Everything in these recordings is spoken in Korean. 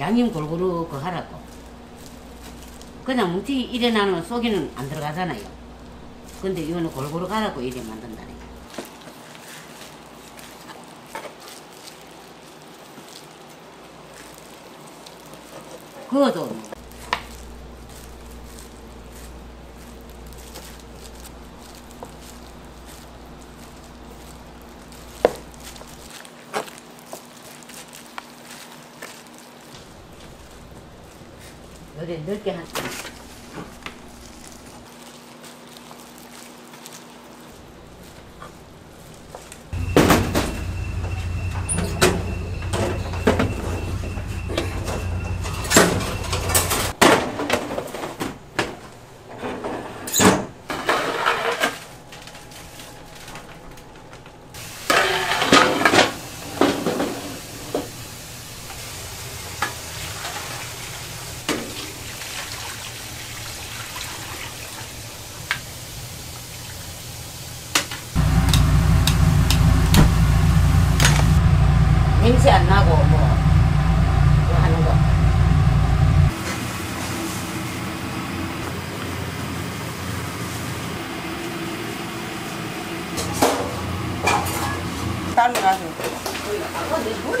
양념 골고루 그 하라고. 그냥 뭉티 이래 나는 속에는 안 들어가잖아요. 근데 이거는 골고루 가라고 이래 만든다니까. 그거도 뭐 여기 넓게 한 냄새 안 나고 뭐 그거 하는 거. 다른 거 가서. 끓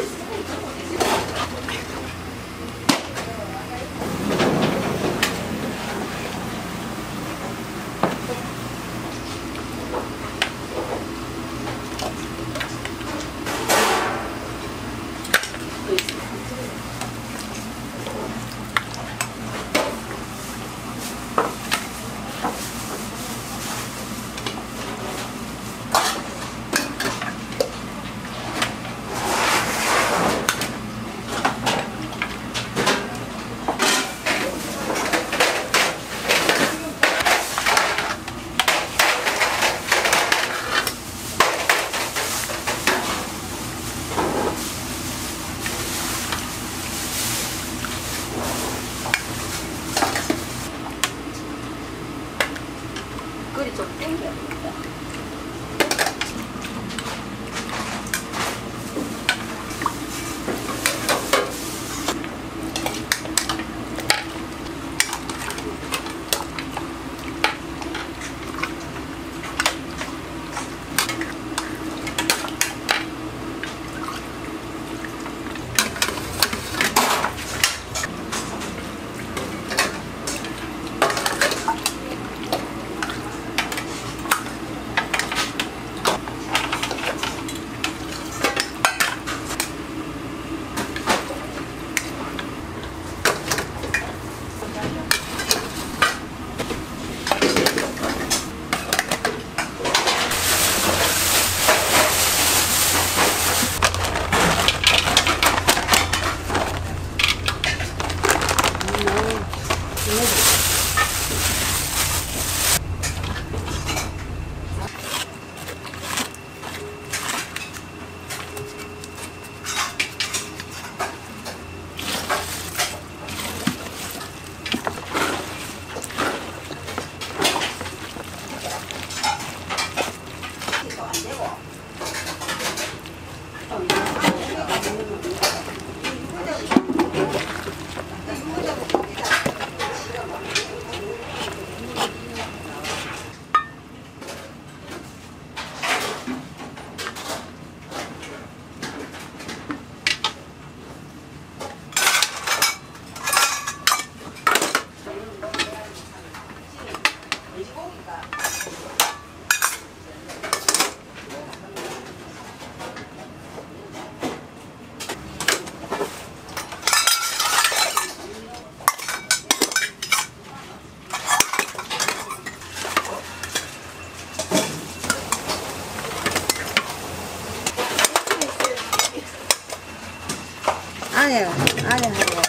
안에 안에 하고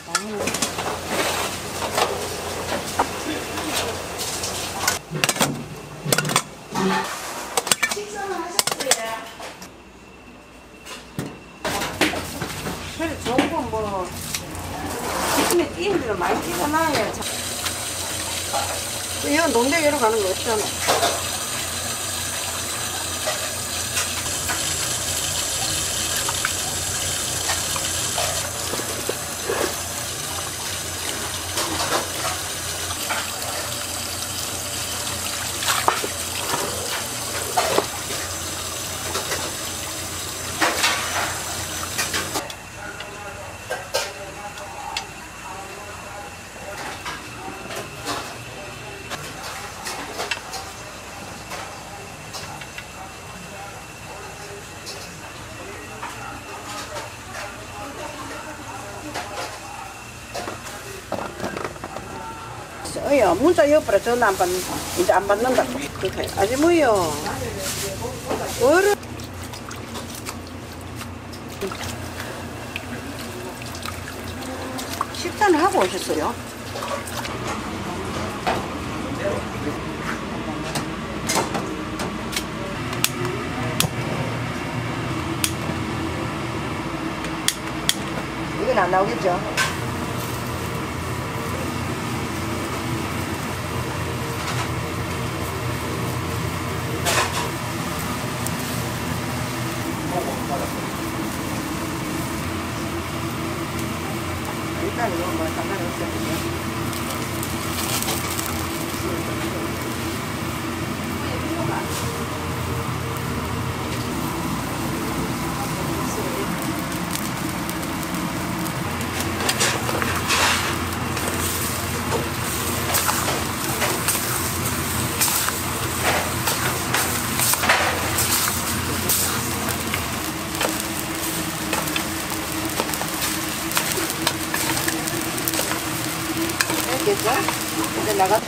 그래 건뭐 기침에 뛰는 대로 많이 참. 이건 농대기로 가는 거 없잖아. 아줌마요. 문자 옆으로 전화 안 받는, 이제 안 받는다고. 그렇게. 아줌마요. 어른. 식단을 하고 오셨어요? 이건 안 나오겠죠? 일단 이거 뭐 상관없어요. 됐겠죠? 이제 나가